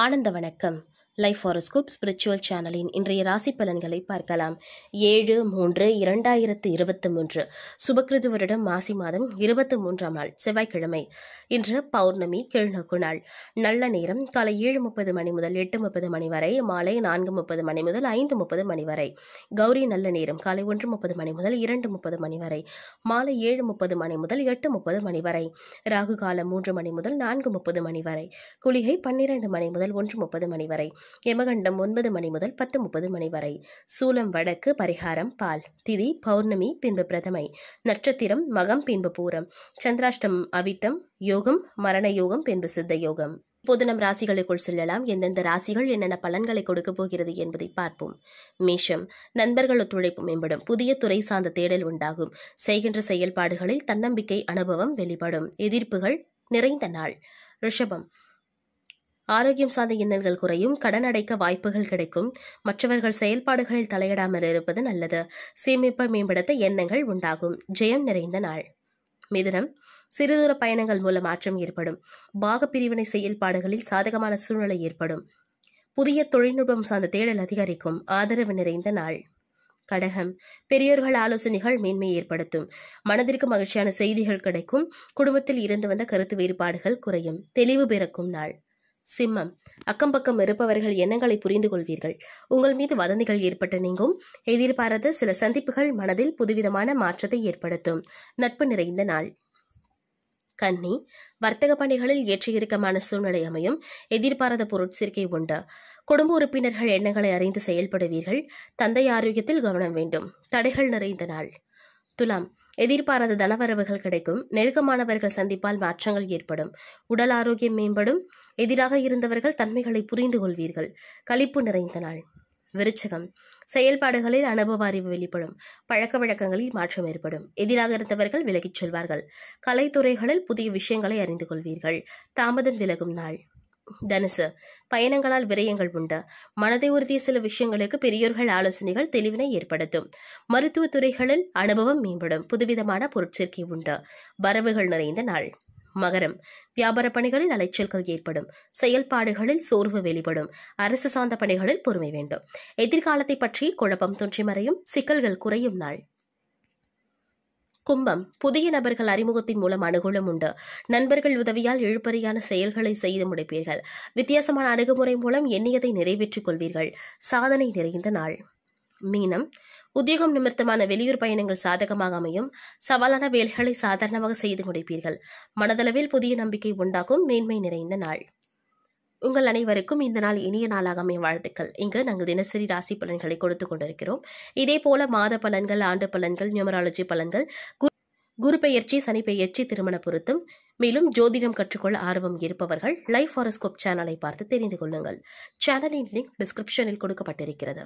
ஆனந்த வணக்கம். Life horoscope spiritual சேனலின் இன்றைய ராசி பலன்களை பார்க்கலாம் ஏழு மூன்று இரண்டாயிரத்து இருபத்தி மூன்று சுபக்கிருது வருடம் மாசி மாதம் இருபத்தி மூன்றாம் நாள் செவ்வாய்க்கிழமை இன்று பௌர்ணமி கிழநோக்கு நாள் நல்ல நேரம் காலை ஏழு முப்பது மணி முதல் எட்டு முப்பது மணி வரை மாலை நான்கு முப்பது மணி முதல் ஐந்து முப்பது மணி வரை கௌரி நல்ல நேரம் காலை ஒன்று முப்பது மணி முதல் இரண்டு முப்பது மணி வரை மாலை ஏழு முப்பது மணி முதல் எட்டு முப்பது மணி வரை ராகு காலம் மூன்று மணி முதல் நான்கு முப்பது மணி வரை குளிகை பன்னிரண்டு மணி முதல் ஒன்று முப்பது மணி வரை யமகண்டம் ஒன்பது மணி முதல் பத்து முப்பது மணி வரை. சூலம் வடக்கு பரிகாரம் பால் திதி பௌர்ணமி பின்பு பிரதமை. நட்சத்திரம் மகம் பின்பு பூரம். சந்திராஷ்டம் அவிட்டம் யோகம் மரண யோகம் பின்பு சித்த யோகம். இப்போது நம் ராசிகளுக்குள் செல்லலாம். எந்தெந்த ராசிகள் என்னென்ன பலன்களை கொடுக்க போகிறது என்பதை பார்ப்போம். மேஷம் நண்பர்கள் ஒத்துழைப்பு மேம்படும். புதிய துறை சார்ந்த தேடல் உண்டாகும். செய்கின்ற செயல்பாடுகளில் தன்னம்பிக்கை அனுபவம் வெளிப்படும். எதிர்ப்புகள் நிறைந்த நாள். ரிஷபம் ஆரோக்கியம் சார்ந்த இன்னல்கள் குறையும் கடன் அடைக்க வாய்ப்புகள் கிடைக்கும். மற்றவர்கள் செயல்பாடுகளில் தலையிடாமல் இருப்பது நல்லது. சேமிப்பை மேம்படுத்த எண்ணங்கள் உண்டாகும். ஜெயம் நிறைந்த நாள். மிதுனம். சிறுதூர பயணங்கள் மூலம் மாற்றம் ஏற்படும். பாக பிரிவினை செயல்பாடுகளில் சாதகமான சூழ்நிலை ஏற்படும். புதிய தொழில்நுட்பம் சார்ந்த தேடல் அதிகரிக்கும். ஆதரவு நிறைந்த நாள். கடகம். பெரியோர்கள் ஆலோசனைகள் மேன்மையை ஏற்படுத்தும். மனதிற்கு மகிழ்ச்சியான செய்திகள் கிடைக்கும். குடும்பத்தில் இருந்து வந்த கருத்து வேறுபாடுகள் குறையும். தெளிவு பிறக்கும் நாள். சிம்மம். அக்கம் பக்கம் இருப்பவர்கள் எண்ணங்களை புரிந்து கொள்வீர்கள் உங்கள் மீது வதந்திகள் ஏற்பட்டு நீங்கும். எதிர்பாராத சில சந்திப்புகள் மனதில் புதுவிதமான மாற்றத்தை ஏற்படுத்தும். நட்பு நிறைந்த நாள். கன்னி. வர்த்தக பணிகளில் ஏற்ற இறுக்கமான சூழ்நிலை அமையும். எதிர்பாராத பொருட்சேர்க்கை உண்டு. குடும்ப உறுப்பினர்கள் எண்ணங்களை அறிந்து செயல்படுவீர்கள். தந்தை ஆரோக்கியத்தில் கவனம் வேண்டும். தடைகள் நிறைந்த நாள். துலாம். எதிர்பாராத தனவரவுகள் கிடைக்கும். நெருக்கமானவர்கள் சந்திப்பால் மாற்றங்கள் ஏற்படும். உடல் ஆரோக்கியம் மேம்படும். எதிராக இருந்தவர்கள் தன்மைகளை புரிந்து கொள்வீர்கள். களிப்பு நிறைந்த நாள். விருச்சகம். செயல்பாடுகளில் அனுபவ அறிவு வெளிப்படும். பழக்க வழக்கங்களில் மாற்றம் ஏற்படும். எதிராக இருந்தவர்கள் விலகிச் செல்வார்கள். கலைத்துறைகளில் புதிய விஷயங்களை அறிந்து கொள்வீர்கள். தாமதம் விலகும் நாள். தனுசு பயணங்களால் விரயங்கள் உண்டு. மனதை உறுதிய சில விஷயங்களுக்கு பெரியோர்கள் ஆலோசனைகள் தெளிவினை ஏற்படுத்தும். மருத்துவ துறைகளில் அனுபவம் மேம்படும். புதுவிதமான பொருட்சேர்க்கை உண்டு. வரவுகள் நிறைந்த நாள். மகரம் வியாபார பணிகளில் அலைச்சல்கள் ஏற்படும். செயல்பாடுகளில் சோர்வு வெளிப்படும். அரசு சார்ந்த பணிகளில் பொறுமை வேண்டும். எதிர்காலத்தை பற்றி குழப்பம் தோன்றி மறையும் சிக்கல்கள் குறையும் நாள். கும்பம் புதிய நபர்கள் அறிமுகத்தின் மூலம் அனுகூலம் உண்டு. நண்பர்கள் உதவியால் இழுபறியான செயல்களை செய்து முடிப்பீர்கள். வித்தியாசமான அணுகுமுறை மூலம் எண்ணியதை நிறைவேற்றிக் கொள்வீர்கள். சாதனை நிறைந்த நாள். மீனம். உத்தியோகம் நிமித்தமான வெளியூர் பயணங்கள் சாதகமாக அமையும். சவாலான வேலைகளை சாதாரணமாக செய்து முடிப்பீர்கள். மனதளவில் புதிய நம்பிக்கை உண்டாகும். மேன்மை நிறைந்த நாள். உங்கள் அனைவருக்கும் இந்த நாள் இனிய நாளாக அமைய வாழ்த்துக்கள். இங்கு நாங்கள் தினசரி ராசி பலன்களை கொடுத்து கொண்டிருக்கிறோம். இதே போல மாத பலன்கள் ஆண்டு பலன்கள் நியூமராலஜி பலன்கள் குரு பெயர்ச்சி சனி பெயர்ச்சி திருமண பொருத்தம். மேலும் ஜோதிடம் கற்றுக்கொள்ள ஆர்வம் இருப்பவர்கள் லைஃப் ஹாரோஸ்கோப் சேனலை பார்த்து தெரிந்து கொள்ளுங்கள். சேனலின் லிங்க் டிஸ்கிரிப்ஷனில் கொடுக்கப்பட்டிருக்கிறது.